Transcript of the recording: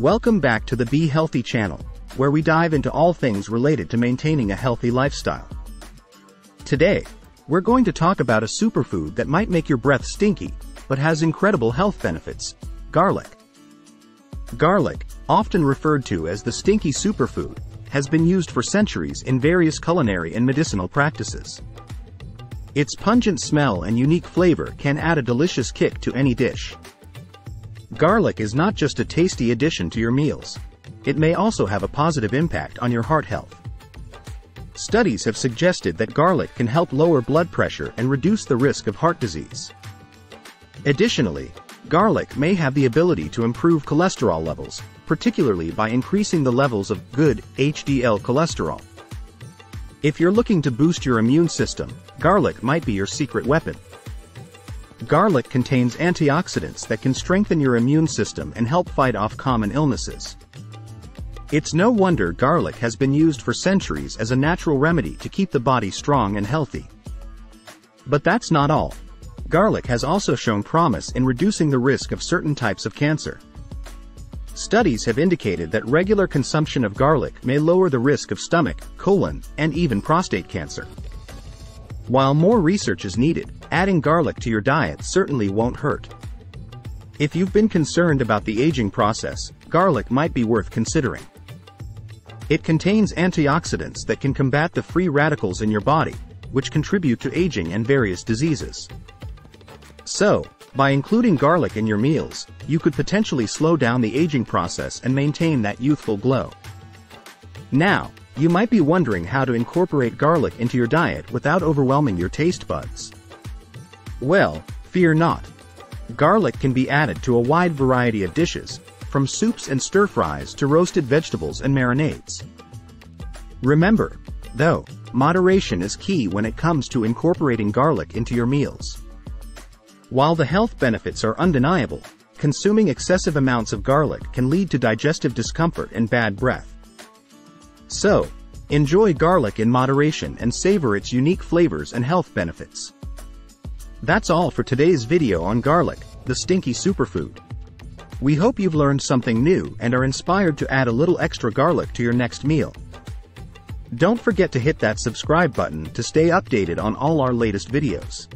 Welcome back to the Be Healthy channel, where we dive into all things related to maintaining a healthy lifestyle. Today, we're going to talk about a superfood that might make your breath stinky, but has incredible health benefits, garlic. Garlic, often referred to as the stinky superfood, has been used for centuries in various culinary and medicinal practices. Its pungent smell and unique flavor can add a delicious kick to any dish. Garlic is not just a tasty addition to your meals. It may also have a positive impact on your heart health. Studies have suggested that garlic can help lower blood pressure and reduce the risk of heart disease. Additionally, garlic may have the ability to improve cholesterol levels, particularly by increasing the levels of good HDL cholesterol. If you're looking to boost your immune system, garlic might be your secret weapon. Garlic contains antioxidants that can strengthen your immune system and help fight off common illnesses. It's no wonder garlic has been used for centuries as a natural remedy to keep the body strong and healthy. But that's not all. Garlic has also shown promise in reducing the risk of certain types of cancer. Studies have indicated that regular consumption of garlic may lower the risk of stomach, colon, and even prostate cancer. While more research is needed, adding garlic to your diet certainly won't hurt. If you've been concerned about the aging process, garlic might be worth considering. It contains antioxidants that can combat the free radicals in your body, which contribute to aging and various diseases. So, by including garlic in your meals, you could potentially slow down the aging process and maintain that youthful glow. Now, you might be wondering how to incorporate garlic into your diet without overwhelming your taste buds. Well, fear not. Garlic can be added to a wide variety of dishes, from soups and stir-fries to roasted vegetables and marinades. Remember, though, moderation is key when it comes to incorporating garlic into your meals. While the health benefits are undeniable, consuming excessive amounts of garlic can lead to digestive discomfort and bad breath. So, enjoy garlic in moderation and savor its unique flavors and health benefits. That's all for today's video on garlic, the stinky superfood. We hope you've learned something new and are inspired to add a little extra garlic to your next meal. Don't forget to hit that subscribe button to stay updated on all our latest videos.